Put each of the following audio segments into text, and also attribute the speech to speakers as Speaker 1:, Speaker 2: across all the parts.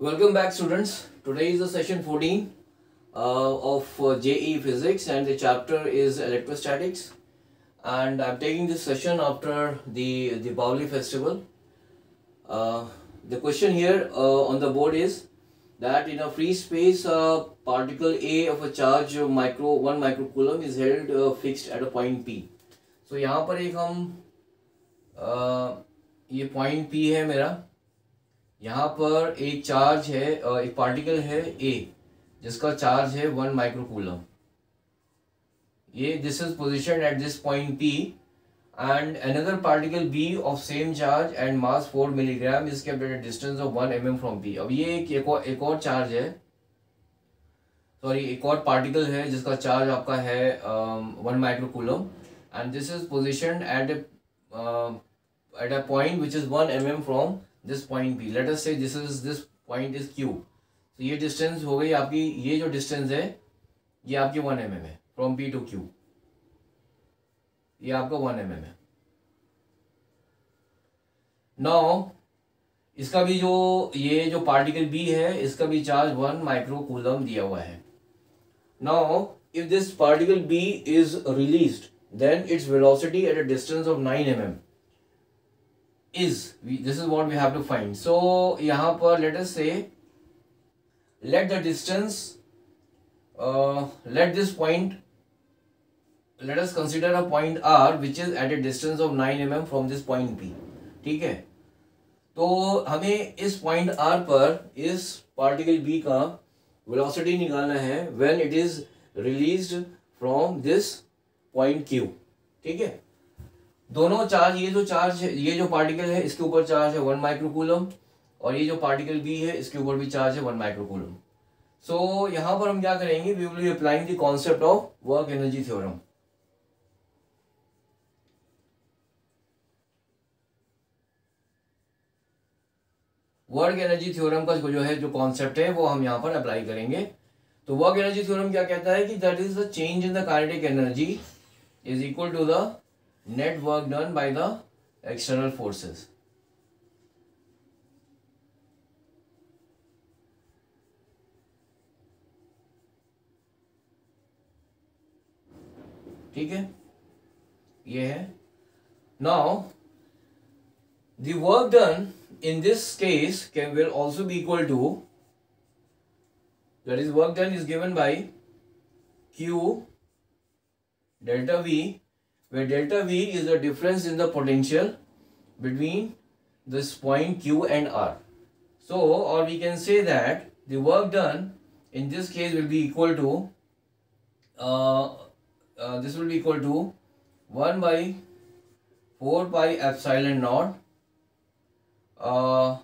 Speaker 1: Welcome back students. Today is the session 14 uh, of uh, JE Physics and the chapter is Electrostatics and I'm taking this session after the the Bauli festival. Uh, the question here uh, on the board is that in a free space uh, particle A of a charge of micro 1 microcoulomb is held uh, fixed at a point P. So यहाँ पर एक हम uh, ये point P है मेरा यहाँ पर एक चार्ज है एक पार्टिकल है ए जिसका चार्ज है वन माइक्रोकूलम ये this is position at this point P and another particle B of same charge and mass four milligram is kept distance of one m m from P अब ये एक एक और, एक और चार्ज है. सॉरी एक और पार्टिकल है जिसका चार्ज आपका है one microcoulomb and this is position at at a point which is one m m from this point B let us say this is this point is Q तो ये distance हो गई आपकी, ये जो डिस्टेंस है, ये आपकी वन एम एम है फ्रॉम पी टू क्यू ये आपका वन एम एम है. नौ इसका भी जो, ये जो पार्टिकल बी है, इसका भी चार्ज वन माइक्रो कूलम दिया हुआ है. Now if this particle B is released then its velocity at a distance of nine m m is we, this is what we have to find so यहाँ पर let us say let the distance uh, let this point let us consider a point r which is at a distance of 9 mm from this point p ठीक है तो हमें इस point r पर इस particle b का velocity निकालना है when it is released from this point q ठीक है दोनों चार्ज ये जो चार्ज है ये जो पार्टिकल है इसके ऊपर चार्ज है वन माइक्रोकूलम और ये जो पार्टिकल बी है इसके ऊपर भी चार्ज है वन माइक्रोकूलम सो so, यहाँ पर हम क्या करेंगे? We will be applying the concept of work energy theorem work energy theorem का जो है जो कॉन्सेप्ट है वो हम यहाँ पर अप्लाई करेंगे. तो वर्क एनर्जी थ्योरम क्या कहता है कि that is the change in the kinetic energy is equal to the net work done by the external forces. ठीक है? ये है। Now the work done in this case can will also be equal to that is work done is given by Q delta V where delta V is the difference in the potential between this point Q and R. So, or we can say that the work done in this case will be equal to, uh, uh, this will be equal to 1 by 4 pi epsilon naught uh,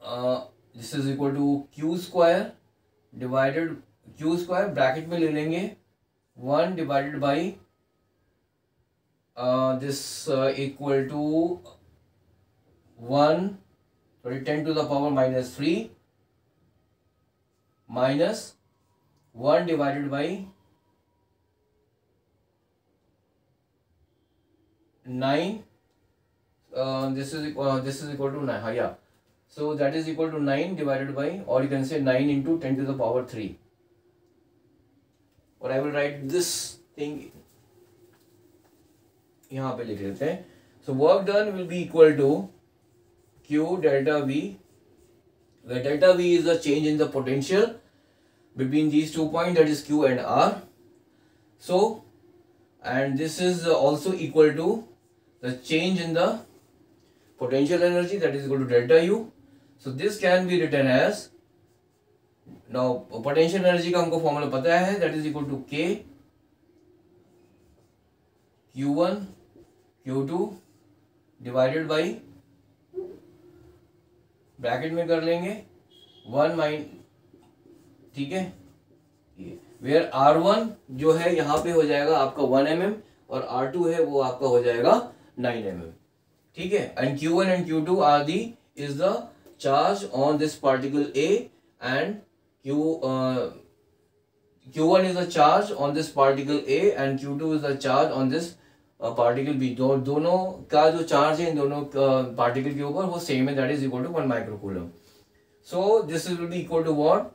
Speaker 1: uh, this is equal to q square divided Q square bracket में ले लेंगे. One divided by this equal to one sorry ten to the power minus three minus one divided by nine this is this is equal to nine हाँ या so, that is equal to 9 divided by, or you can say 9 into 10 to the power 3 और I will write this thing यहां पे लिख लेते हैं so work done will be equal to Q delta V where delta v is the change in the potential between these two points that is q and r so and this is also equal to the change in the potential energy that is equal to delta u so this can be written as now potential energy का हमको formula पता है that is equal to K Q one Q two divided by bracket में कर लेंगे one minus ठीक है? Where R one जो है यहाँ पे हो जाएगा आपका वन एम एम और आर टू है वो आपका हो जाएगा नाइन एम एम ठीक है? And Q one and Q two are the is the charge on this particle A and Q, uh, Q1 is the charge on this particle A and Q2 is the charge on this particle B दो, दोनों का जो charge है इन दोनों particle के ऊपर वो same है that is equal to one microcoulomb so this will be equal to what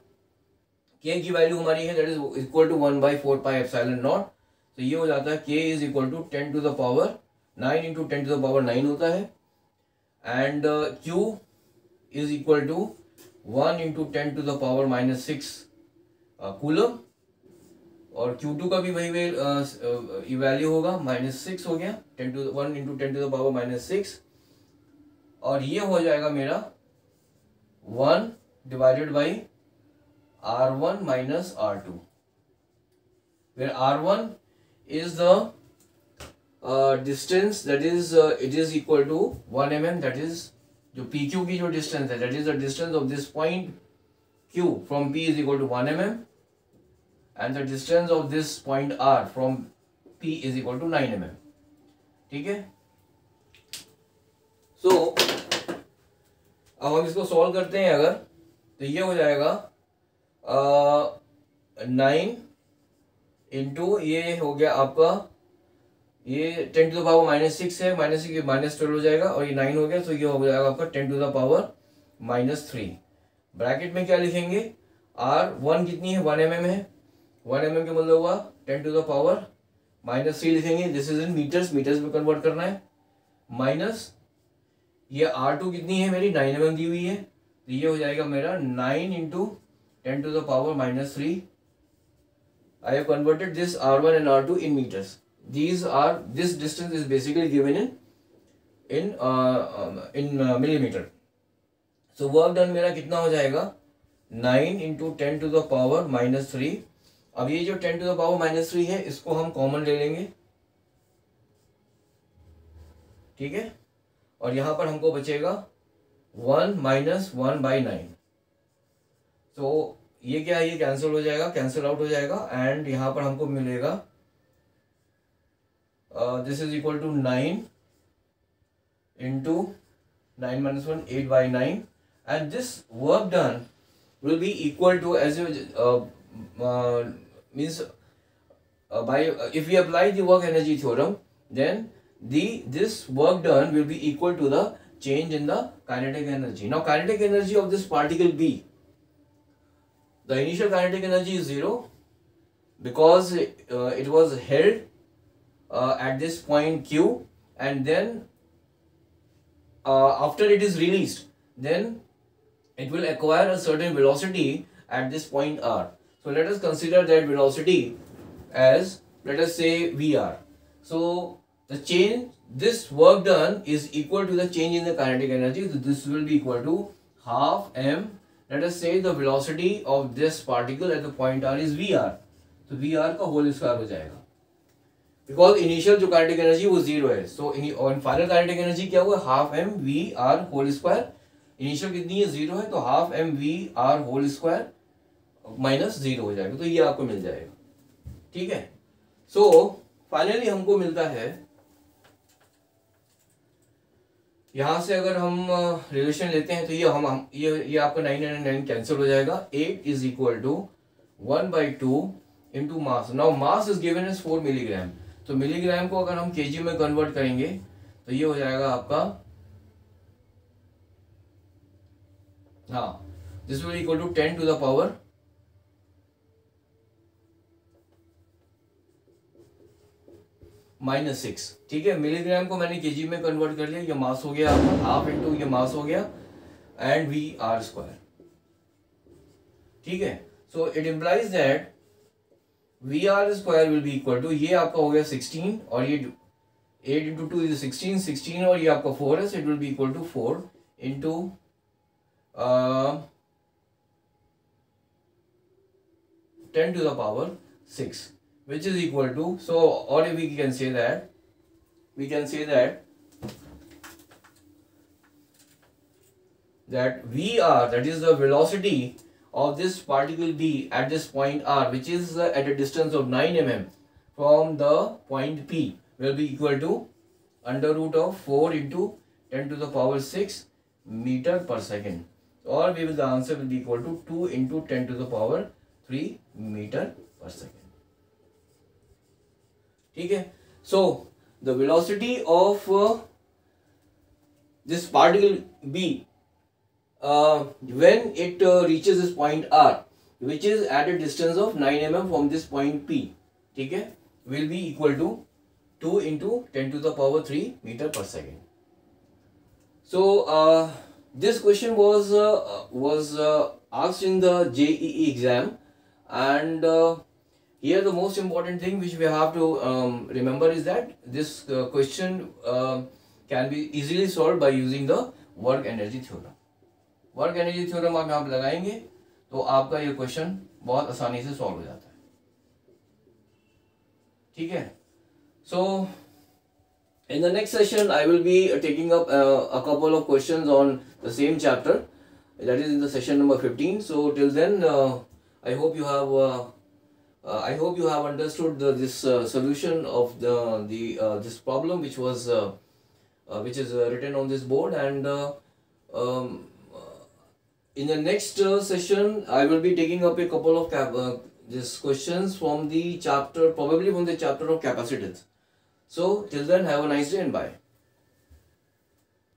Speaker 1: K की वैल्यू हमारी है that is equal to one by four pi epsilon naught तो ये हो जाता है K is equal to ten to the power nine into ten to the power nine होता है. And Q is equal to one into ten to the power minus six coulomb और Q2 का भी वही वही वैल्यू होगा। Minus six हो गया। Ten to one into ten to the power minus six और ये हो जाएगा मेरा one divided by R one minus R two फिर R one is the distance that is it is equal to one M M that is जो P Q की जो distance है that is the distance of this point Q from P is equal to one M M and the distance of this point R from P is equal to 9 mm. ठीक है सो अब हम इसको solve करते हैं अगर तो ये हो जाएगा नाइन इंटू ये हो गया आपका ये ten to the power minus six है माइनस सिक्स माइनस ट्वेल्व हो जाएगा और ये नाइन हो गया तो ये हो जाएगा आपका ten to the power minus three bracket में क्या लिखेंगे? आर वन कितनी है? वन एम एम है। वन एम एम का मतलब हुआ ten to the power minus three लिखेंगे। This is in metres metres में कन्वर्ट करना है। माइनस ये आर टू कितनी है मेरी? नाइन एम दी हुई है। तो ये हो जाएगा मेरा nine into ten to the power minus three I have converted this R one and R two in metres these are this distance is basically given in in in millimetre so work done मेरा कितना हो जाएगा? Nine into ten to the power minus three अब ये जो ten to the power minus three है, इसको हम कॉमन ले लेंगे। ठीक है? और यहाँ पर हमको बचेगा one minus one by nine तो ये क्या है? ये कैंसिल हो जाएगा कैंसिल आउट हो जाएगा एंड यहाँ पर हमको मिलेगा Uh, this is equal to 9 into 9 minus 1 8 by 9 and this work done will be equal to as you uh, uh, means uh, by uh, if we apply the work energy theorem then the this work done will be equal to the change in the kinetic energy. Now kinetic energy of this particle b the initial kinetic energy is zero because uh, it was held uh, at this point q and then uh, after it is released then it will acquire a certain velocity at this point r. So let us consider that velocity as let us say vr. So the change this work done is equal to the change in the kinetic energy. So this will be equal to half m. Let us say the velocity of this particle at the point r is vr. So vr ka whole square ho jayega Because initial जो kinetic energy वो zero है. So on final kinetic energy क्या हुआ? Half m v r whole square. Initial कितनी है? Zero है तो half m v r whole square minus zero हो जाएगा तो ये आपको मिल जाएगा ठीक है सो so, फाइनली हमको मिलता है यहाँ से अगर हम रिलेशन लेते हैं तो ये हम, ये ये आपका नाइन एंड नाइन कैंसिल हो जाएगा it is equal to one by two into mass now mass is given is four milligram तो मिलीग्राम को अगर हम केजी में कन्वर्ट करेंगे तो ये हो जाएगा आपका हाँ this will equal to ten to the power minus six ठीक है मिलीग्राम को मैंने केजी में कन्वर्ट कर लिया, ये मास हो गया आपका हाफ़ इंटू ये मास हो गया एंड वी आर स्क्वायर ठीक है so it implies that V R square will be equal to ये आपका हो गया सिक्सटीन और ये eight into two is sixteen sixteen और ये आपका फोर है so it will be equal to four into ten to the power six which is equal to, so or we can say that, we can say that that vr that is the velocity of this particle B at this point R which is uh, at a distance of 9 mm from the point P will be equal to under root of 4 into 10 to the power 6 meter per second or we will the answer will be equal to 2 into 10 to the power 3 meter per second. Okay. So the velocity of uh, this particle B uh, when it uh, reaches this point R which is at a distance of 9 mm from this point P okay, will be equal to 2 into 10 to the power 3 meter per second. So uh, this question was uh, was uh, asked in the JEE exam and uh, here the most important thing which we have to um, remember is that this uh, question uh, can be easily solved by using the work energy theorem. Work energy theorem अगर आप लगाएँगे तो आपका ये question बहुत आसानी से solve हो जाता है। ठीक है? So in the next session I will be taking up a couple of question on the same chapter that is in the session number fifteen so till then I hope you have Uh, I hope you have understood the, this uh, solution of the the uh, this problem which was uh, uh, which is uh, written on this board and uh, um in the next uh, session i will be taking up a couple of cap uh, questions from the chapter probably from the chapter of capacitance. So till then have a nice day and bye